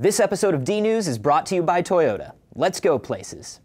This episode of D News is brought to you by Toyota. Let's go places.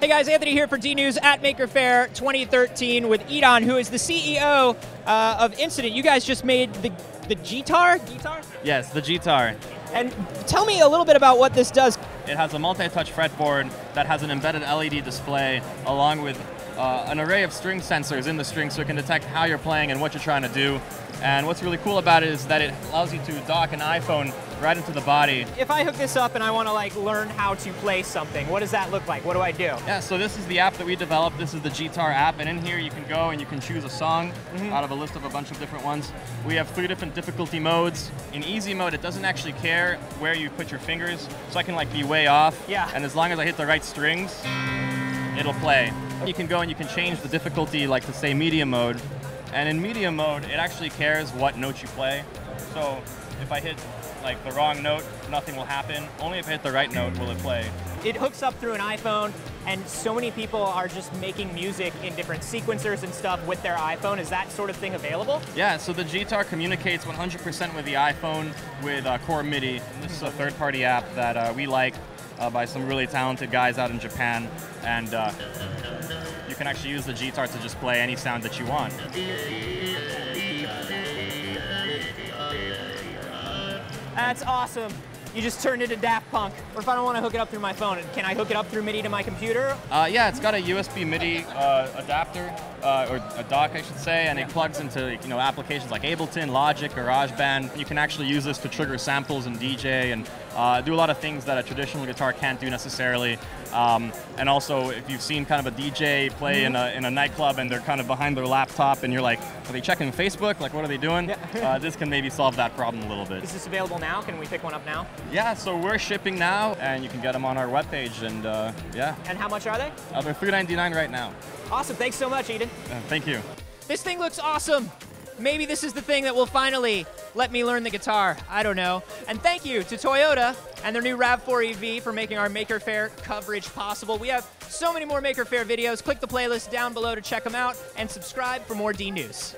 Hey guys, Anthony here for D News at Maker Faire 2013 with Idan, who is the CEO uh, of Incident. You guys just made the the gTar, gTar, Yes, the gTar. and tell me a little bit about what this does. It has a multi-touch fretboard that has an embedded LED display along with uh, an array of string sensors in the string so it can detect how you're playing and what you're trying to do. And what's really cool about it is that it allows you to dock an iPhone right into the body. If I hook this up and I want to like learn how to play something, what does that look like? What do I do? Yeah, so this is the app that we developed. This is the gTar app, and in here you can go and you can choose a song mm-hmm. out of a list of a bunch of different ones. We have three different difficulty modes. In easy mode, it doesn't actually care where you put your fingers, so I can like be way off. Yeah. And as long as I hit the right strings, it'll play. You can go and you can change the difficulty, like to say medium mode. And in medium mode, it actually cares what note you play. So if I hit like the wrong note, nothing will happen. Only if I hit the right note will it play. It hooks up through an iPhone, and so many people are just making music in different sequencers and stuff with their iPhone. Is that sort of thing available? Yeah, so the gTar communicates 100% with the iPhone with uh, Core MIDI. This is a third-party app that uh, we like uh, by some really talented guys out in Japan, and uh, you can actually use the gTar to just play any sound that you want. That's awesome. You just turned into Daft Punk. Or if I don't want to hook it up through my phone, can I hook it up through MIDI to my computer? Uh, yeah, it's got a USB MIDI uh, adapter, uh, or a dock, I should say, and it plugs into you know applications like Ableton, Logic, GarageBand. You can actually use this to trigger samples and DJ and uh, do a lot of things that a traditional guitar can't do necessarily. Um, and also, if you've seen kind of a DJ play in, a, in a nightclub and they're kind of behind their laptop and you're like, are they checking Facebook? Like, what are they doing? uh, this can maybe solve that problem a little bit. Is this available now? Can we pick one up now? Yeah, so we're shipping now, and you can get them on our webpage. And uh, yeah, And how much are they? uh, they're $3.99 right now. Awesome. Thanks so much, Idan. Uh, thank you. This thing looks awesome. Maybe this is the thing that will finally let me learn the guitar. I don't know. And thank you to Toyota and their new RAV4 EV for making our Maker Faire coverage possible. We have so many more Maker Faire videos. Click the playlist down below to check them out and subscribe for more D News.